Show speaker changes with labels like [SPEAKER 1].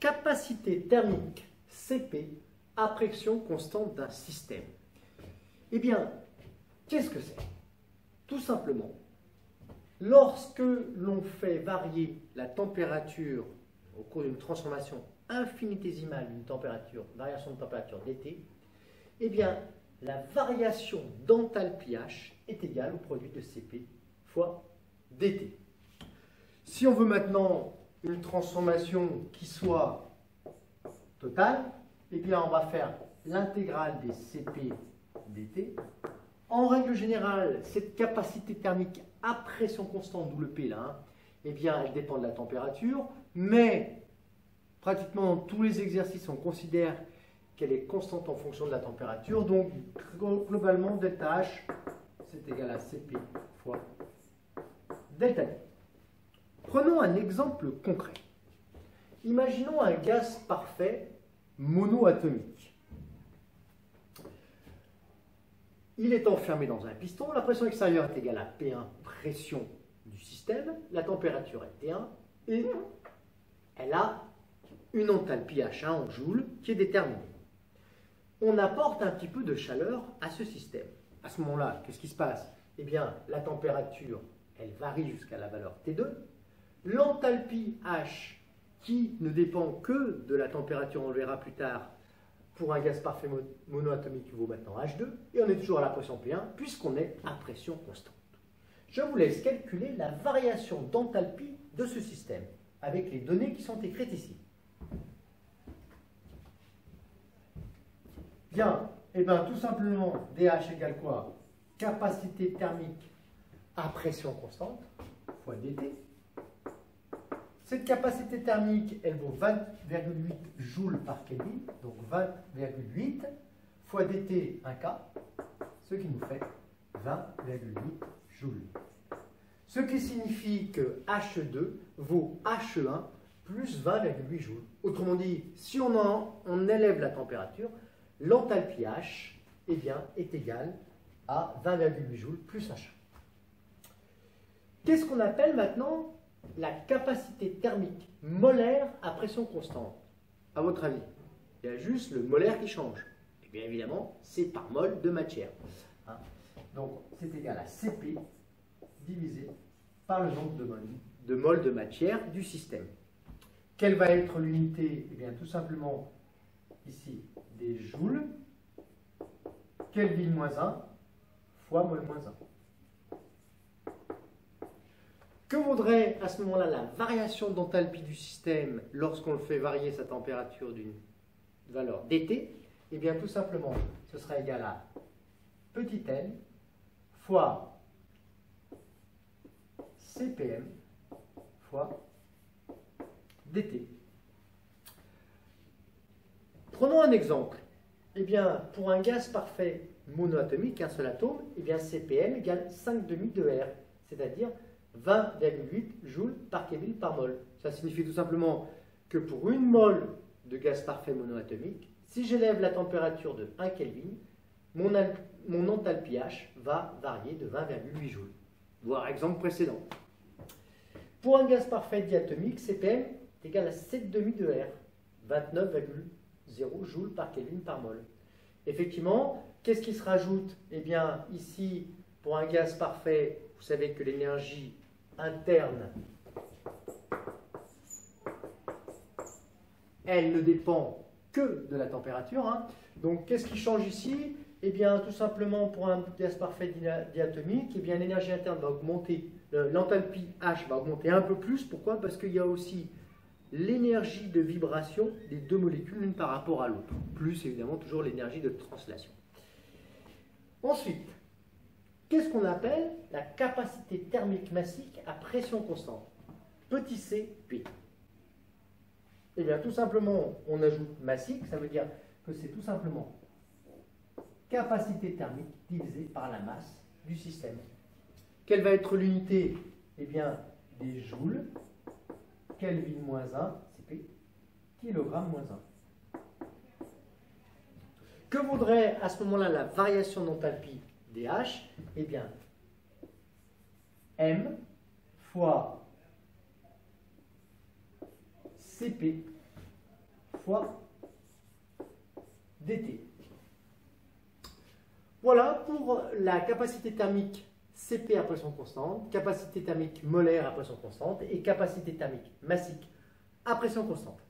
[SPEAKER 1] capacité thermique CP à pression constante d'un système. Eh bien, qu'est-ce que c'est? Tout simplement, lorsque l'on fait varier la température au cours d'une transformation infinitésimale d'une température, variation de température d'été, eh bien, la variation d'enthalpie H est égale au produit de CP fois dt. Si on veut maintenant une transformation qui soit totale, eh bien, on va faire l'intégrale des CP dt. En règle générale, cette capacité thermique à pression constante, d'où le P là, hein, eh bien, elle dépend de la température, mais pratiquement dans tous les exercices, on considère qu'elle est constante en fonction de la température. Donc, globalement, delta H, c'est égal à Cp fois delta T. Prenons un exemple concret. Imaginons un gaz parfait monoatomique. Il est enfermé dans un piston, la pression extérieure est égale à P1, pression du système, la température est T1, et elle a une enthalpie H1 en joule qui est déterminée. On apporte un petit peu de chaleur à ce système. À ce moment-là, qu'est-ce qui se passe? Eh bien, la température, elle varie jusqu'à la valeur T2. L'enthalpie H, qui ne dépend que de la température, on le verra plus tard, pour un gaz parfait monoatomique vaut maintenant H2, et on est toujours à la pression P1, puisqu'on est à pression constante. Je vous laisse calculer la variation d'enthalpie de ce système, avec les données qui sont écrites ici. Bien, et eh bien tout simplement, dH égale quoi? Capacité thermique à pression constante, fois dt. Cette capacité thermique, elle vaut 20,8 joules par Kelvin, donc 20,8 fois dt 1K, ce qui nous fait 20,8 joules. Ce qui signifie que H2 vaut H1 plus 20,8 joules. Autrement dit, si on, en, on élève la température, l'enthalpie H eh est égale à 20,8 joules plus H1. Qu'est-ce qu'on appelle maintenant la capacité thermique molaire à pression constante À votre avis Il y a juste le molaire qui change. Et bien évidemment, c'est par mol de matière. Hein. Donc, c'est égal à Cp divisé par le nombre de mol de, mol de matière du système. Quelle va être l'unité Eh bien, tout simplement, ici, des joules, Kelvin moins 1 fois mol moins 1. Que vaudrait à ce moment-là la variation d'enthalpie du système lorsqu'on le fait varier sa température d'une valeur dt Eh bien, tout simplement, ce sera égal à petit n fois CPM fois dt. Prenons un exemple. Eh bien, pour un gaz parfait monoatomique, un seul atome, eh bien, CPM égale 5 demi de R, c'est-à-dire 20,8 joules par Kelvin par mol. Ça signifie tout simplement que pour une mol de gaz parfait monoatomique, si j'élève la température de 1 Kelvin, mon, mon H va varier de 20,8 joules. Voir exemple précédent. Pour un gaz parfait diatomique, CPM est égal à 7,5 de R, 29,0 joules par Kelvin par mol. Effectivement, qu'est-ce qui se rajoute? Eh bien, ici, pour un gaz parfait, vous savez que l'énergie interne, elle ne dépend que de la température. Hein. Donc, qu'est-ce qui change ici? Eh bien, tout simplement, pour un gaz parfait diatomique, eh bien, l'énergie interne va augmenter, l'enthalpie H va augmenter un peu plus. Pourquoi? Parce qu'il y a aussi l'énergie de vibration des deux molécules l'une par rapport à l'autre, plus évidemment toujours l'énergie de translation. Ensuite, Qu'est-ce qu'on appelle la capacité thermique massique à pression constante? Petit c, P. Eh bien, tout simplement, on ajoute massique, ça veut dire que c'est tout simplement capacité thermique divisée par la masse du système. Quelle va être l'unité? Eh bien, des joules, Kelvin moins 1, c'est P, kilogramme moins 1. Que vaudrait à ce moment-là la variation d'enthalpie dH, eh bien, M fois Cp fois dt. Voilà pour la capacité thermique Cp à pression constante, capacité thermique molaire à pression constante et capacité thermique massique à pression constante.